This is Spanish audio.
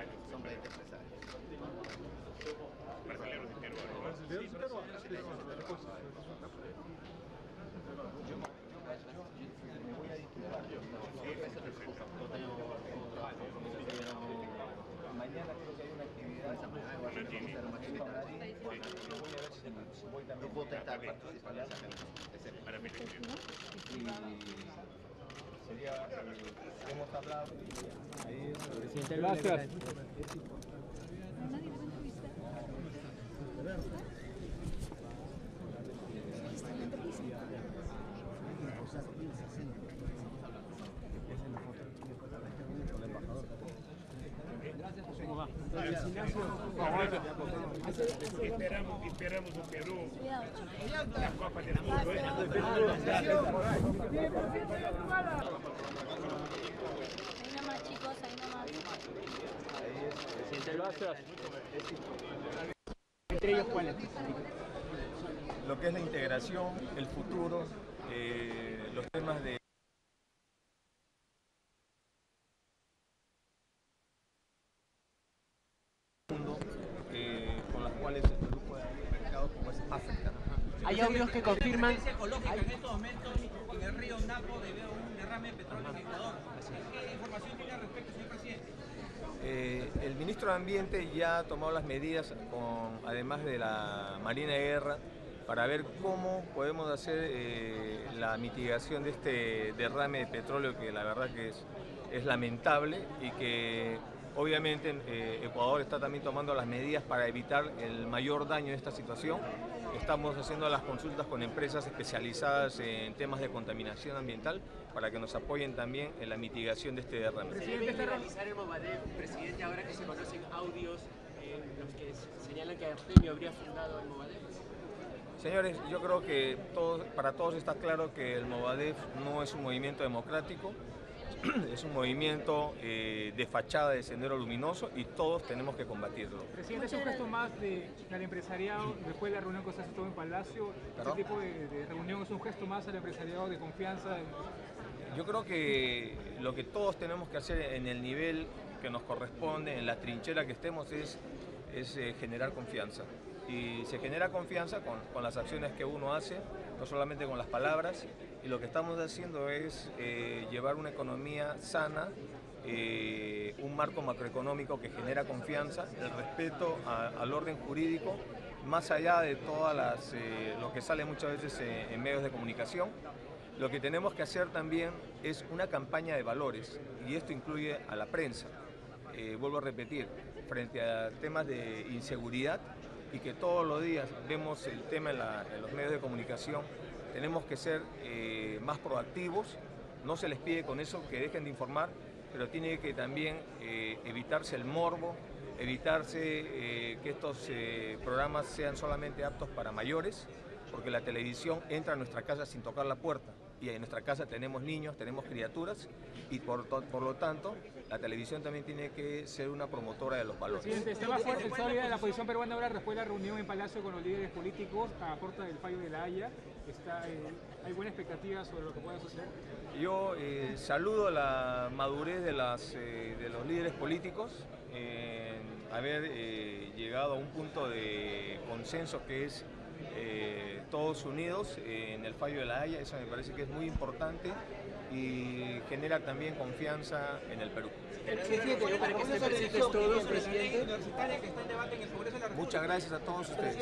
empresarios. Son 20 empresarios. Brasileños y peruanos. Brasileiros peruanos. Me voy a distribuir. Eso te preocupa. Yo tengo trabajo. Pero mañana creo que hay una actividad. Voy a ver si voy sería, eh, hemos hablado. Ahí Presidente, gracias. Esperamos, esperamos Perú. La Copa del Mundo. Ahí nomás, chicos, ahí. Entre ellos, ¿cuáles? lo que es la integración, el futuro, eh, los temas de mundo eh, con las cuales el Perú puede abrir mercados como es África. Hay audios que confirman. ecológica en estos momentos en el río Napo debido a un derrame de petróleo en Ecuador. ¿Qué información tiene al respecto, señor presidente? Eh, el ministro de Ambiente ya ha tomado las medidas, con, además de la Marina de Guerra, para ver cómo podemos hacer eh, la mitigación de este derrame de petróleo que la verdad que es, es lamentable y que obviamente eh, Ecuador está también tomando las medidas para evitar el mayor daño de esta situación. Estamos haciendo las consultas con empresas especializadas en temas de contaminación ambiental para que nos apoyen también en la mitigación de este derrame. Presidente, ¿está realizar el Movadef, presidente, ahora que se conocen audios en los que señalan que Artemio habría fundado el Movadef? Señores, yo creo que todos- para todos está claro que el Movadef no es un movimiento democrático, es un movimiento eh, de fachada de sendero luminoso y todos tenemos que combatirlo. Presidente, es un gesto más de, del empresariado después de la reunión que se todo en Palacio. ¿Perdón? Este tipo de, de reunión es un gesto más al empresariado de confianza. Yo creo que lo que todos tenemos que hacer en el nivel que nos corresponde, en la trinchera que estemos, es, es eh, generar confianza. Y se genera confianza con, con las acciones que uno hace, no solamente con las palabras. Y lo que estamos haciendo es eh, llevar una economía sana, eh, un marco macroeconómico que genera confianza, el respeto al orden jurídico, más allá de todas las, eh, lo que sale muchas veces en medios de comunicación. Lo que tenemos que hacer también es una campaña de valores y esto incluye a la prensa. Vuelvo a repetir, frente a temas de inseguridad y que todos los días vemos el tema en, los medios de comunicación, tenemos que ser eh, más proactivos. No se les pide con eso que dejen de informar, pero tiene que también eh, evitarse el morbo, evitarse eh, que estos programas sean solamente aptos para mayores, porque la televisión entra a nuestra casa sin tocar la puerta. Y en nuestra casa tenemos niños, tenemos criaturas, y por, por lo tanto, la televisión también tiene que ser una promotora de los valores. Presidente, estaba fuerte sólida la posición peruana ahora después de la reunión en Palacio con los líderes políticos a puerta del fallo de la Haya. Está, eh, ¿Hay buena expectativa sobre lo que pueda suceder? Yo eh, saludo la madurez de, las, eh, de los líderes políticos en haber eh, llegado a un punto de consenso que es eh, todos unidos en el fallo de la Haya. Eso me parece que es muy importante y genera también confianza en el Perú. Presidente, para que estén presentes todos, presidente. Universitaria que está en debate en el Congreso de la República. Muchas gracias a todos ustedes.